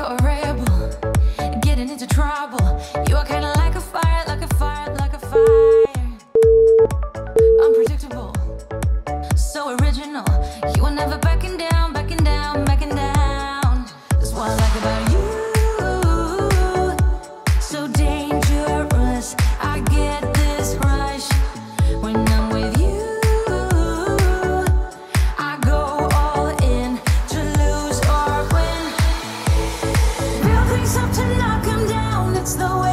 You're a rebel, getting into trouble. the way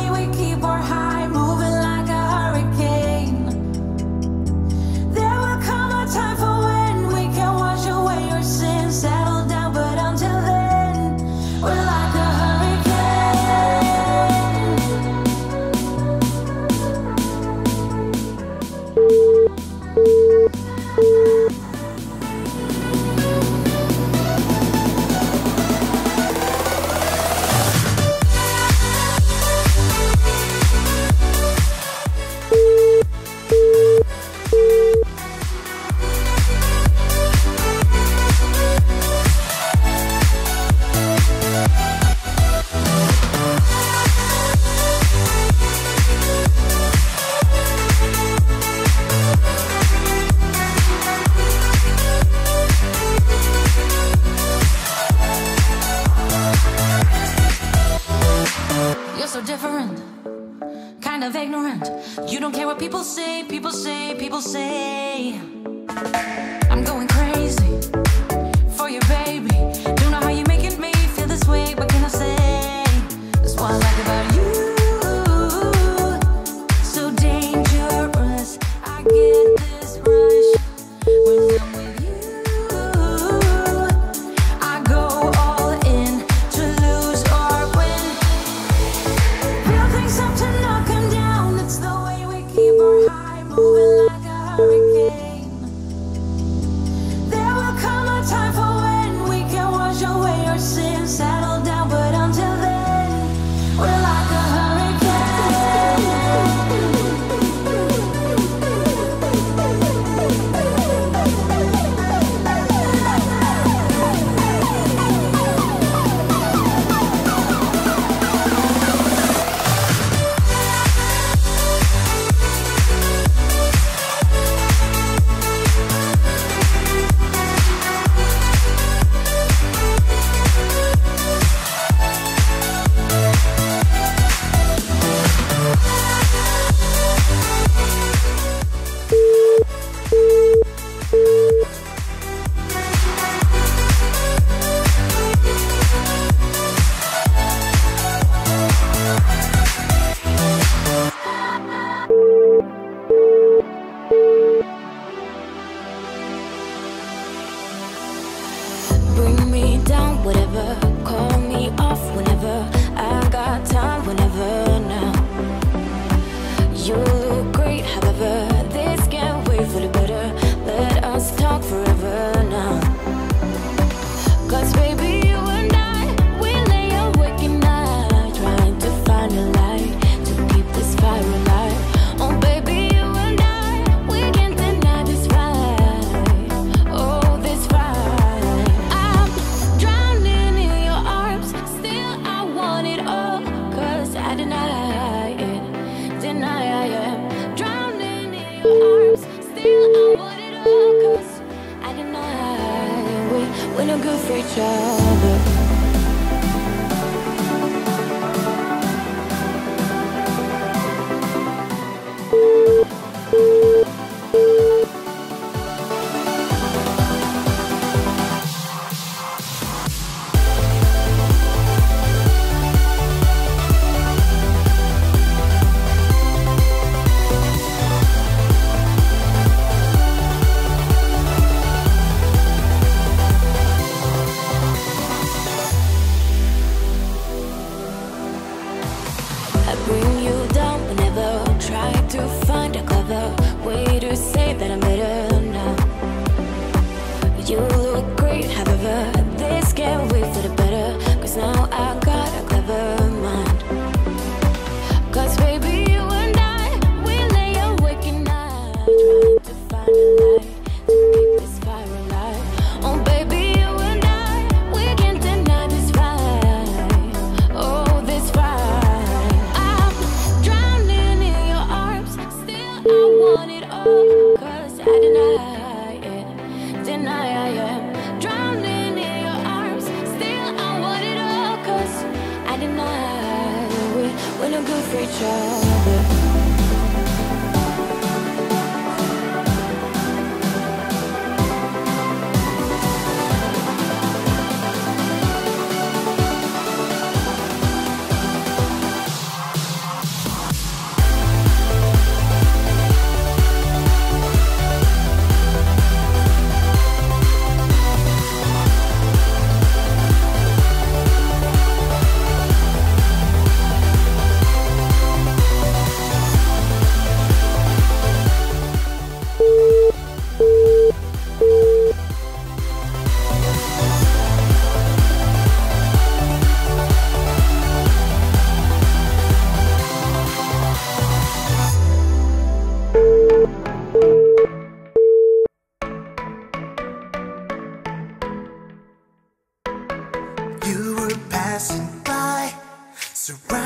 surrounded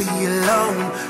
be alone.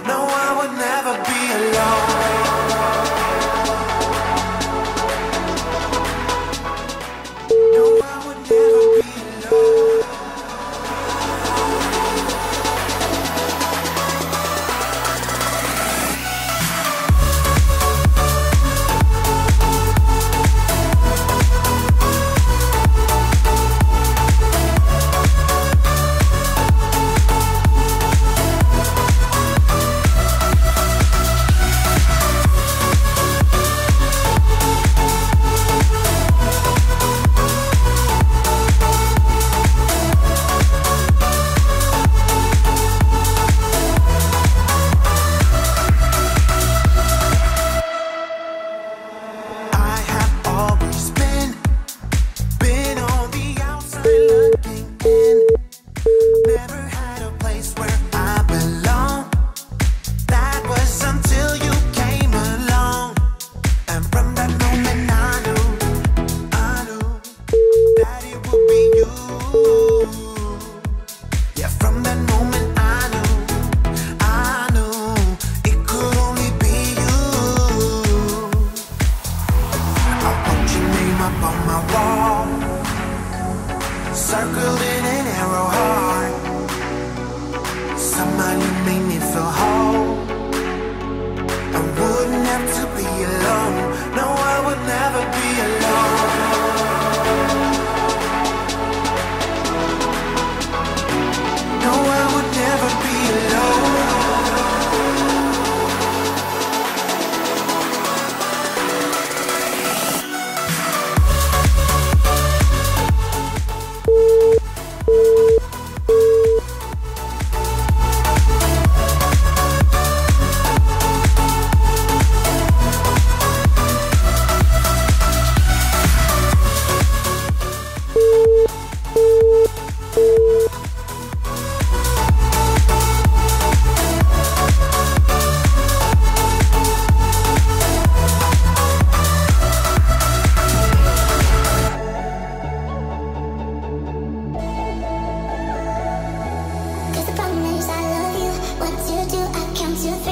To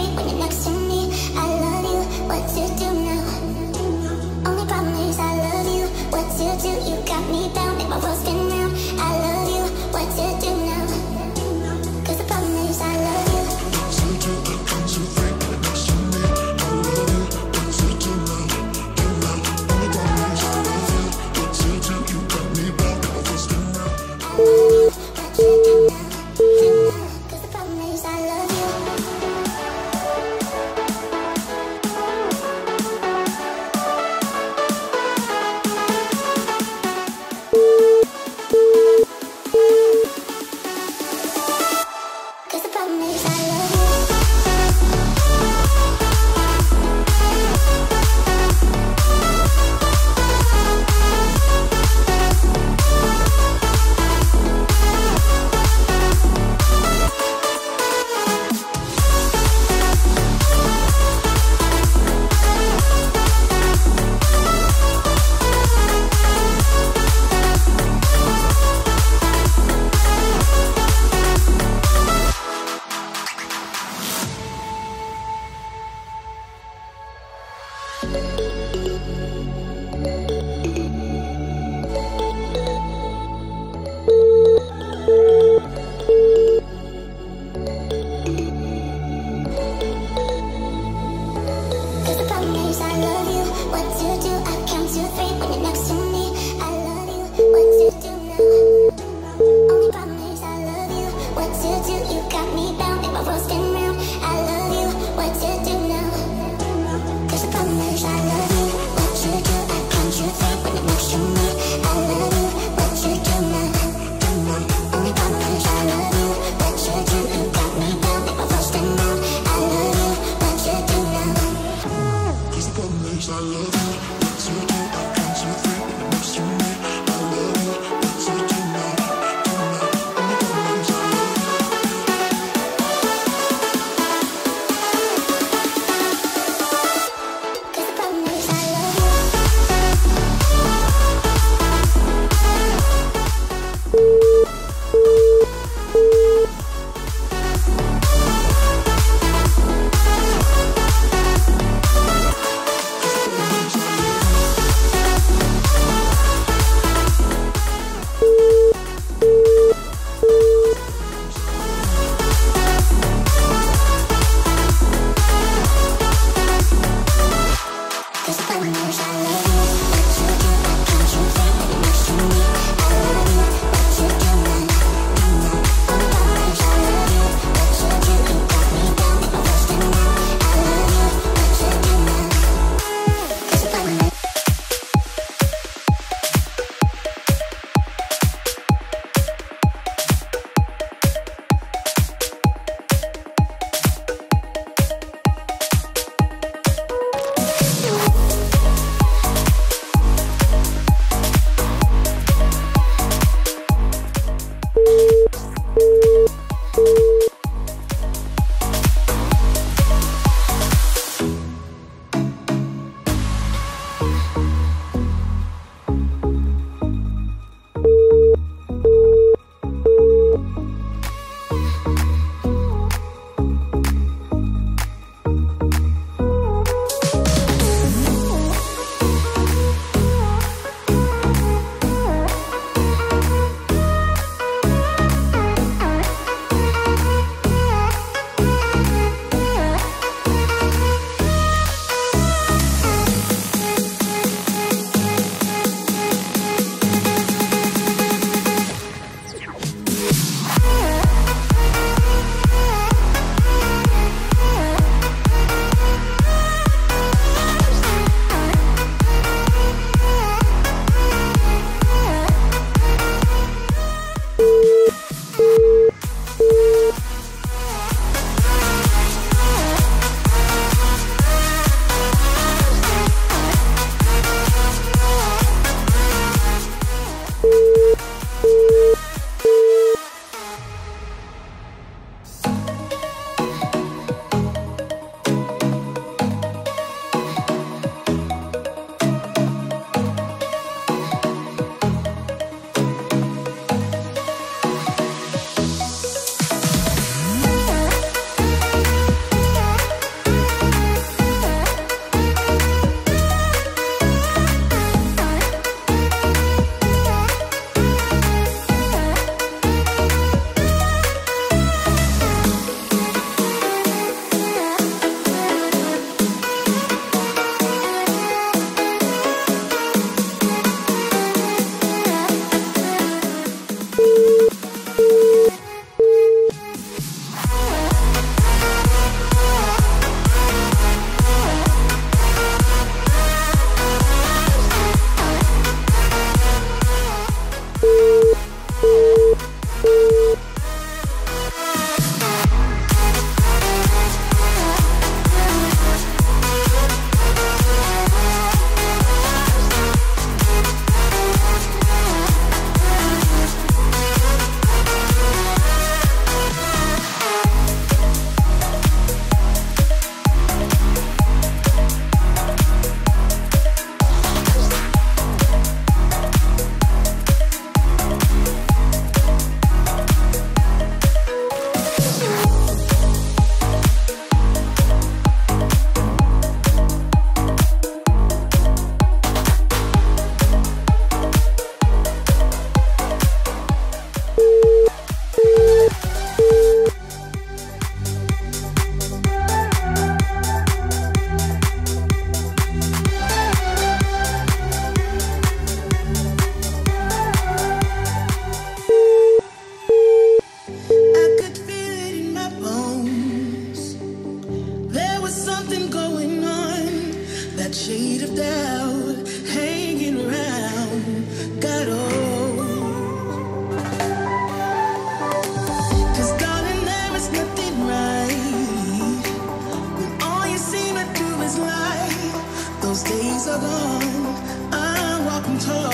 are gone, I'm walking tall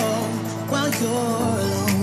while you're alone.